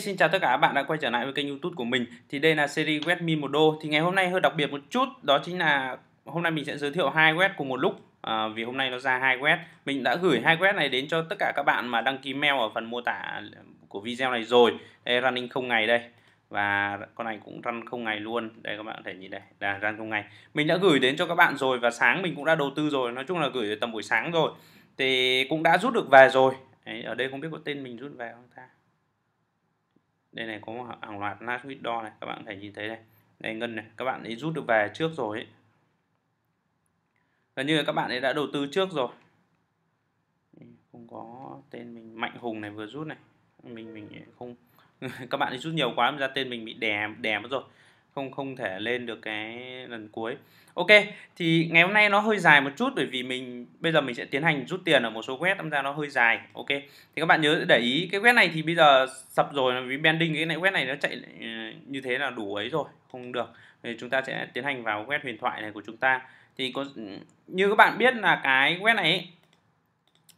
Xin chào tất cả các bạn đã quay trở lại với kênh youtube của mình. Thì đây là series Redmi một đô. Thì ngày hôm nay hơi đặc biệt một chút Đó chính là hôm nay mình sẽ giới thiệu hai web cùng một lúc. À, Vì hôm nay nó ra hai web. Mình đã gửi hai web này đến cho tất cả các bạn mà đăng ký mail ở phần mô tả của video này rồi. Đây running không ngày đây. Và con này cũng run không ngày luôn. Đây các bạn có thể nhìn đây. Là run không ngày. Mình đã gửi đến cho các bạn rồi và sáng mình cũng đã đầu tư rồi. Nói chung là gửi tầm buổi sáng rồi. Thì cũng đã rút được về rồi. Đấy, ở đây không biết có tên mình rút về không ta? Đây này, có một hàng loạt last withdraw này, các bạn có thể nhìn thấy đây đây ngân này, các bạn ấy rút được về trước rồi ấy. gần như là các bạn ấy đã đầu tư trước rồi. Không có tên mình mạnh hùng này vừa rút này. Mình mình không các bạn ấy rút nhiều quá, ra tên mình bị đè đè mất rồi không không thể lên được cái lần cuối. Ok thì ngày hôm nay nó hơi dài một chút bởi vì mình bây giờ mình sẽ tiến hành rút tiền ở một số web ra nó hơi dài. Ok thì các bạn nhớ để ý cái web này thì bây giờ sập rồi vì bending cái này web này nó chạy ừ, như thế là đủ ấy rồi không được. Thì chúng ta sẽ tiến hành vào web huyền thoại này của chúng ta. Thì có ừ, như các bạn biết là cái web này ấy,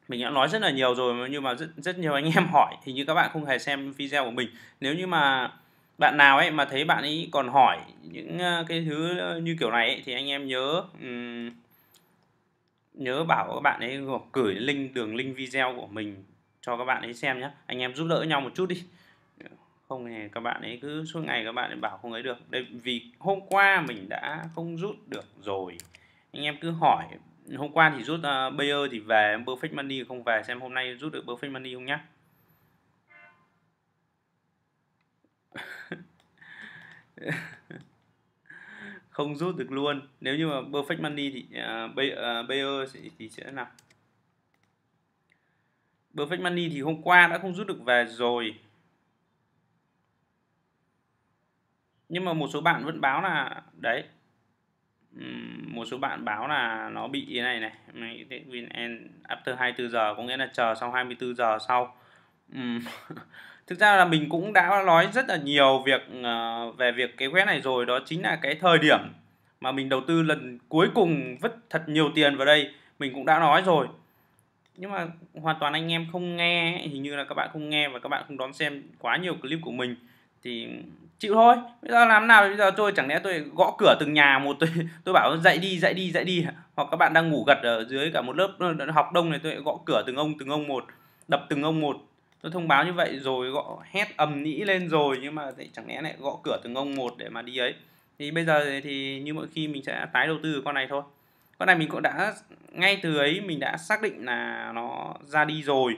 mình đã nói rất là nhiều rồi nhưng mà rất rất nhiều anh em hỏi thì như các bạn không hề xem video của mình. Nếu như mà bạn nào ấy mà thấy bạn ấy còn hỏi những ờ, cái thứ ờ, như kiểu này ấy, thì anh em nhớ um, nhớ bảo các bạn ấy gửi link đường link video của mình cho các bạn ấy xem nhé anh em giúp đỡ nhau một chút đi. Không hề các bạn ấy cứ suốt ngày các bạn ấy bảo không ấy được. Đây vì hôm qua mình đã không rút được rồi. Anh em cứ hỏi hôm qua thì rút uh, Bayer thì về perfect money không về xem hôm nay rút được perfect money không nhá. không rút được luôn. Nếu như mà perfect money thì uh, Bayer thì, thì sẽ nào perfect money thì hôm qua đã không rút được về rồi. Nhưng mà một số bạn vẫn báo là đấy một số bạn báo là nó bị thế này này VN after 24 giờ có nghĩa là chờ sau 24 giờ sau. thực ra là mình cũng đã nói rất là nhiều việc uh, về việc cái web này rồi đó chính là cái thời điểm mà mình đầu tư lần cuối cùng vứt thật nhiều tiền vào đây mình cũng đã nói rồi. Nhưng mà hoàn toàn anh em không nghe hình như là các bạn không nghe và các bạn không đón xem quá nhiều clip của mình thì chịu thôi. Bây giờ làm nào bây giờ tôi chẳng lẽ tôi gõ cửa từng nhà một tôi tôi bảo dậy đi dậy đi dậy đi. Hoặc các bạn đang ngủ gật ở dưới cả một lớp ờ, học đông này tôi gõ cửa từng ông từng ông một đập từng ông một tôi thông báo như vậy rồi gõ hét ầm nĩ lên rồi, nhưng mà chẳng lẽ lại gõ cửa từng ông một để mà đi ấy. Thì bây giờ thì như mọi khi mình sẽ tái đầu tư con này thôi. Con này mình cũng đã, ngay từ ấy mình đã xác định là nó ra đi rồi.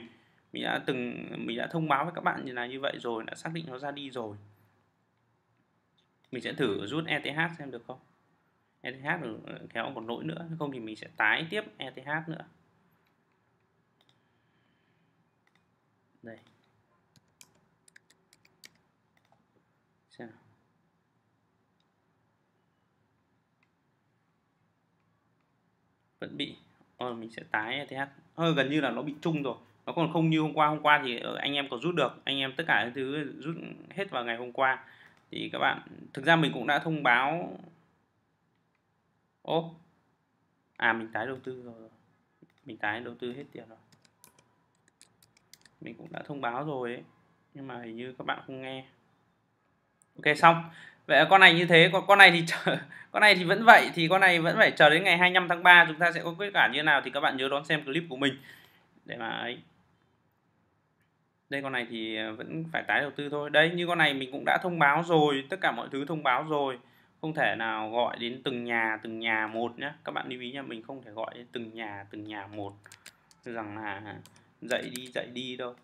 Mình đã từng, mình đã thông báo với các bạn như là như vậy rồi, đã xác định nó ra đi rồi. Mình sẽ thử rút ETH xem được không? ETH ừ, ừ, kéo một lỗi nữa không thì mình sẽ tái tiếp ETH nữa. Đây. Xem. Vẫn bị ờ, mình sẽ tái ETH hơi ờ, gần như là nó bị chung rồi. Nó còn không như hôm qua. Hôm qua thì ờ, anh em có rút được. Anh em tất cả những thứ rút hết vào ngày hôm qua. Thì các bạn thực ra mình cũng đã thông báo ô à mình tái đầu tư rồi. Mình tái đầu tư hết tiền rồi mình cũng đã thông báo rồi ấy nhưng mà hình như các bạn không nghe. Ok xong. Vậy là con này như thế con con này thì chờ, con này thì vẫn vậy thì con này vẫn phải chờ đến ngày 25 tháng 3 chúng ta sẽ có kết quả như thế nào thì các bạn nhớ đón xem clip của mình. Để mà ấy. Đây con này thì à, vẫn phải tái đầu tư thôi. Đấy như con này mình cũng đã thông báo rồi tất cả mọi thứ thông báo rồi. Không thể nào gọi đến từng nhà từng nhà một nhé các bạn lưu ý nha mình không thể gọi đến từng nhà từng nhà một. Rằng là dậy đi dậy đi đâu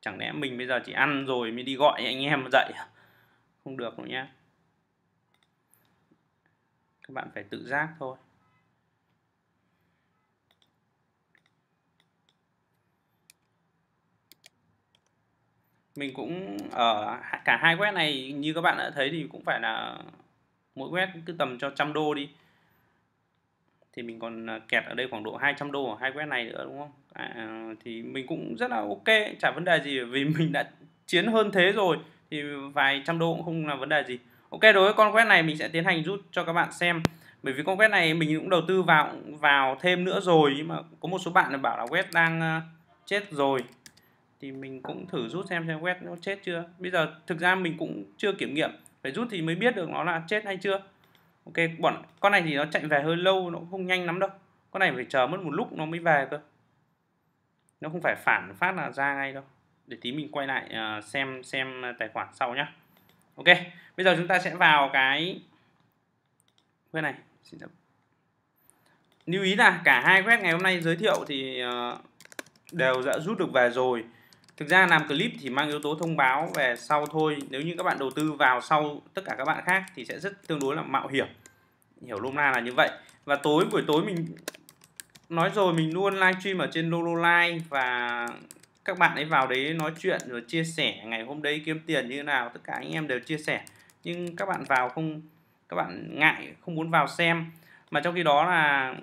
chẳng lẽ mình bây giờ chỉ ăn rồi mới đi gọi anh em dậy à? không được đâu nhé các bạn phải tự giác thôi. Mình cũng ở cả hai web này như các bạn đã thấy thì cũng phải là mỗi web cứ tầm cho trăm đô đi thì mình còn à, kẹt ở đây khoảng độ 200 đô ở hai quét này nữa đúng không? À, à, thì mình cũng rất là ok chả vấn đề gì vì mình đã chiến hơn thế rồi thì vài trăm đô cũng không là vấn đề gì. Ok đối với con quét này mình sẽ tiến hành rút cho các bạn xem bởi vì con quét này mình cũng đầu tư vào vào thêm nữa rồi nhưng mà có một số bạn là bảo là quét đang à, chết rồi. Thì mình cũng thử rút xem xem quét nó chết chưa? Bây giờ thực ra mình cũng chưa kiểm nghiệm phải rút thì mới biết được nó là chết hay chưa ok, bọn, con này thì nó chạy về hơi lâu, nó cũng không nhanh lắm đâu. Con này phải chờ mất một lúc nó mới về cơ. Nó không phải phản phát là ra ngay đâu. Để tí mình quay lại à, xem xem tài khoản sau nhá. Ok, bây giờ chúng ta sẽ vào cái web này. Lưu ý là cả hai web ngày hôm nay giới thiệu thì à, đều đã rút được về rồi thực ra làm clip thì mang yếu tố thông báo về sau thôi. Nếu như các bạn đầu tư vào sau tất cả các bạn khác thì sẽ rất tương đối là mạo hiểm. Hiểu lôm na là như vậy. Và tối, buổi tối mình, nói rồi mình luôn livestream ở trên Lolo Live và các bạn ấy vào đấy nói chuyện rồi chia sẻ. Ngày hôm đấy kiếm tiền như thế nào, tất cả anh em đều chia sẻ. Nhưng các bạn vào không, các bạn ngại, không muốn vào xem. Mà trong khi đó là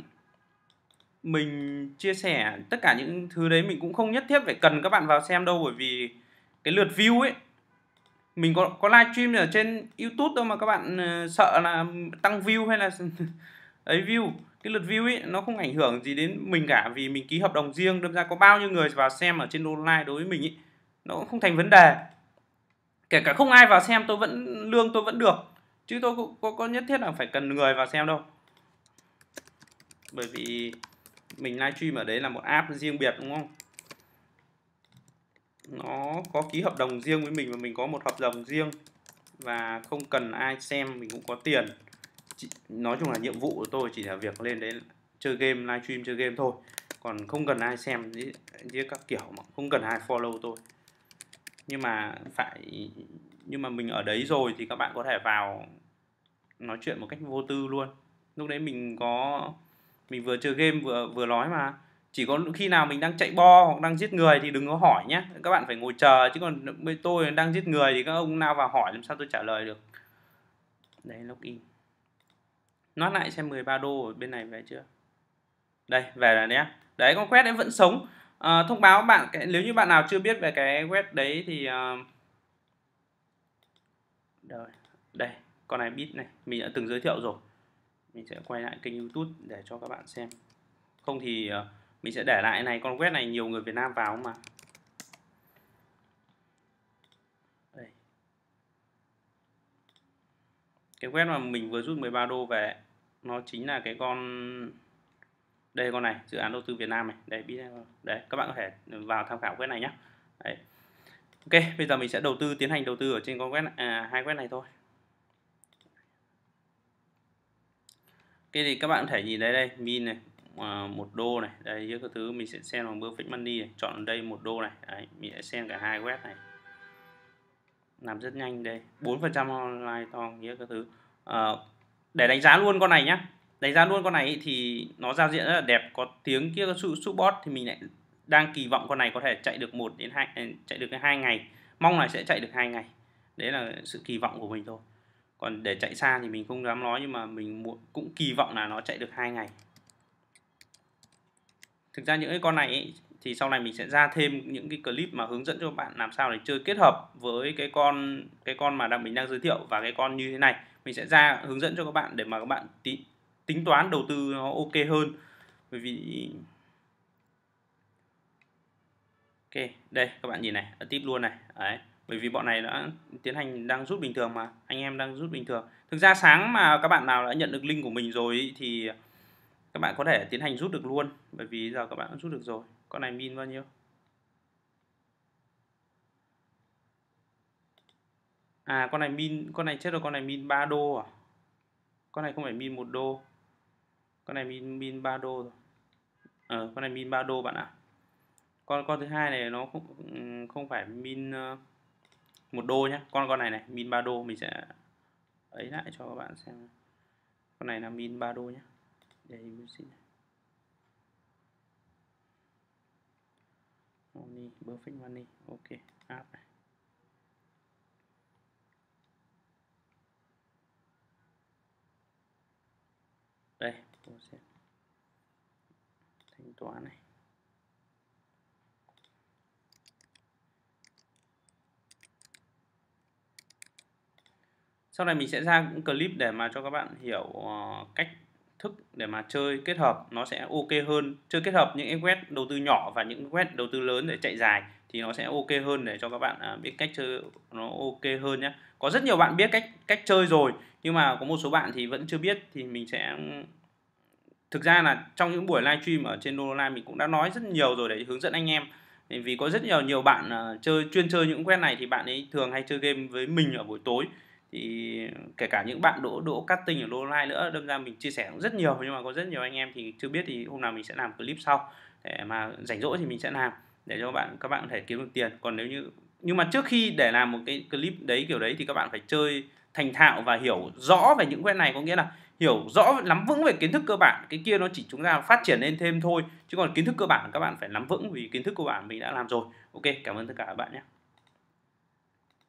mình chia sẻ tất cả những thứ đấy mình cũng không nhất thiết phải cần các bạn vào xem đâu bởi vì cái lượt view ấy mình có có livestream ở trên YouTube đâu mà các bạn ờ, sợ là tăng view hay là ấy view. Cái lượt view ấy nó không ảnh hưởng gì đến mình cả vì mình ký hợp đồng riêng đâm ra có bao nhiêu người vào xem ở trên online đối với mình ấy nó cũng không thành vấn đề. Kể cả không ai vào xem tôi vẫn lương tôi vẫn được chứ tôi cũng có, có nhất thiết là phải cần người vào xem đâu. Bởi vì mình livestream ở đấy là một app riêng biệt đúng không? Nó có ký hợp đồng riêng với mình và mình có một hợp đồng riêng. Và không cần ai xem mình cũng có tiền. Chỉ, nói chung là nhiệm vụ của tôi chỉ là việc lên đấy chơi game livestream chơi game thôi. Còn không cần ai xem với, các kiểu mà không cần ai follow tôi. Nhưng mà phải nhưng mà mình ở đấy rồi thì các bạn có thể vào nói chuyện một cách vô tư luôn. Lúc đấy mình có mình vừa chơi game vừa vừa nói mà. Chỉ có khi nào mình đang chạy bo hoặc đang giết người thì đừng có hỏi nhé. Các bạn phải ngồi chờ chứ còn bên tôi đang giết người thì các ông nào vào hỏi làm sao tôi trả lời được. Đấy login. Nó lại xem 13 đô ở bên này về chưa? Đây về là nhé. Đấy con quét đấy vẫn sống. À, thông báo bạn nếu như bạn nào chưa biết về cái web đấy thì uh, đây con này bit này. Mình đã từng giới thiệu rồi mình sẽ quay lại kênh youtube để cho các bạn xem. Không thì ờ, mình sẽ để lại này con web này nhiều người Việt Nam vào mà. Đây. cái web mà mình vừa rút 13 đô về nó chính là cái con đây con này dự án đầu tư Việt Nam này. Đây biết đấy các bạn có thể vào tham khảo web này nhé đấy. Ok bây giờ mình sẽ đầu tư tiến hành đầu tư ở trên con web à, hai web này thôi. Cái thì các bạn có thể nhìn thấy đây? Min này à, một đô này. Đây những cái thứ mình sẽ xem bằng perfect money này. Chọn đây một đô này. Đấy, mình sẽ xem cả hai web này. Làm rất nhanh đây. 4% online to nghĩa cái thứ. À, để đánh giá luôn con này nhá. Đánh giá luôn con này thì nó giao diện rất là đẹp. Có tiếng kia có sự support thì mình lại đang kỳ vọng con này có thể chạy được một đến hai chạy được hai ngày. Mong là sẽ chạy được hai ngày. Đấy là sự kỳ vọng của mình thôi còn để chạy xa thì mình không dám nói nhưng mà mình cũng kỳ vọng là nó chạy được hai ngày. Thực ra những cái con này ấy, thì sau này mình sẽ ra thêm những cái clip mà hướng dẫn cho bạn làm sao để chơi kết hợp với cái con cái con mà đang mình đang giới thiệu và cái con như thế này. Mình sẽ ra hướng dẫn cho các bạn để mà các bạn tí, tính toán đầu tư nó ok hơn. Bởi vì ok đây các bạn nhìn này tip luôn này đấy bởi vì bọn này đã tiến hành đang rút bình thường mà anh em đang rút bình thường. Thực ra sáng mà các bạn nào đã nhận được link của mình rồi thì các bạn có thể tiến hành rút được luôn. Bởi vì giờ các bạn đã rút được rồi. Con này min bao nhiêu? À con này min con này chết rồi con này min 3 đô à? Con này không phải min một đô. Con này min min 3 đô rồi ờ con này min 3 đô bạn ạ. Con con thứ hai này nó không không phải min uh, một đô nhé con con này này, min 3 đô. Mình sẽ ấy lại cho các bạn xem. Con này là min 3 đô nhé để xin money, perfect money. Ok, app này. Đây, tôi sẽ thanh toán này. Sau này mình sẽ ra những clip để mà cho các bạn hiểu ờ, cách thức để mà chơi kết hợp. Nó sẽ ok hơn. Chơi kết hợp những cái web đầu tư nhỏ và những web đầu tư lớn để chạy dài thì nó sẽ ok hơn để cho các bạn à, biết cách chơi nó ok hơn nhé có rất nhiều bạn biết cách cách chơi rồi, nhưng mà có một số bạn thì vẫn chưa biết. Thì mình sẽ ừ, thực ra là trong những buổi livestream ở trên online mình cũng đã nói rất nhiều rồi để hướng dẫn anh em. Vì có rất nhiều nhiều bạn à, chơi, chuyên chơi những web này thì bạn ấy thường hay chơi game với mình ở buổi tối thì kể cả những bạn đỗ đỗ cutting ở online nữa, đâm ra mình chia sẻ cũng rất nhiều, nhưng mà có rất nhiều anh em thì chưa biết thì hôm nào mình sẽ làm clip sau. Để mà rảnh rỗi thì mình sẽ làm, để cho bạn, các bạn có thể kiếm được tiền. Còn nếu như, nhưng mà trước khi để làm một cái clip đấy kiểu đấy thì các bạn phải chơi thành thạo và hiểu rõ về những web này. Có nghĩa là hiểu rõ, nắm vững về kiến thức cơ bản. Cái kia nó chỉ chúng ta phát triển lên thêm thôi, chứ còn kiến thức cơ bản các bạn phải nắm vững vì kiến thức cơ bản mình đã làm rồi. Ok, cảm ơn tất cả các bạn nhé.